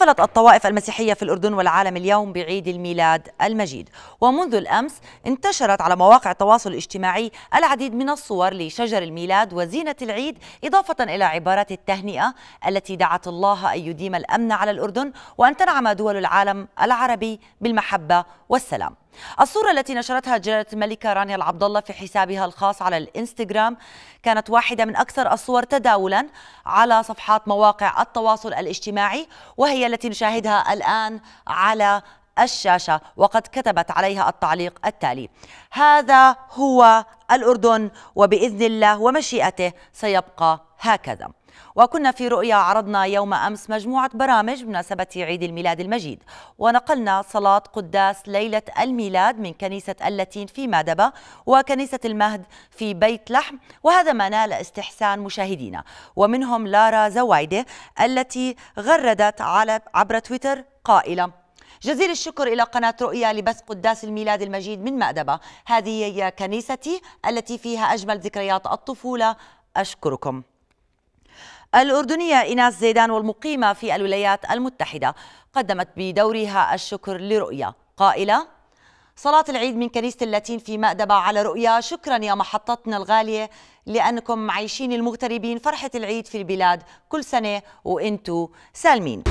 احتفلت الطوائف المسيحية في الأردن والعالم اليوم بعيد الميلاد المجيد. ومنذ الأمس انتشرت على مواقع التواصل الاجتماعي العديد من الصور لشجر الميلاد وزينة العيد إضافة إلى عبارات التهنئة التي دعت الله أن يديم الأمن على الأردن وأن تنعم دول العالم العربي بالمحبة والسلام. الصورة التي نشرتها جلالة الملكة رانيا العبد الله في حسابها الخاص على الإنستغرام كانت واحدة من أكثر الصور تداولا على صفحات مواقع التواصل الاجتماعي وهي التي نشاهدها الآن على الشاشة وقد كتبت عليها التعليق التالي. هذا هو الأردن وبإذن الله ومشيئته سيبقى هكذا. وكنا في رؤيا عرضنا يوم أمس مجموعة برامج بمناسبة عيد الميلاد المجيد ونقلنا صلاة قداس ليلة الميلاد من كنيسة اللاتين في مادبة وكنيسة المهد في بيت لحم وهذا ما نال استحسان مشاهدينا. ومنهم لارا زوايدة التي غردت على عبر تويتر قائلة جزيل الشكر إلى قناة رؤيا لبث قداس الميلاد المجيد من مأدبة. هذه هي كنيستي التي فيها أجمل ذكريات الطفولة. أشكركم. الأردنية إيناس زيدان والمقيمة في الولايات المتحدة قدمت بدورها الشكر لرؤيا قائلة صلاة العيد من كنيسة اللاتين في مأدبة على رؤيا شكرا يا محطتنا الغالية لأنكم عايشين المغتربين فرحة العيد في البلاد كل سنة وإنتو سالمين.